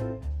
you.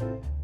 you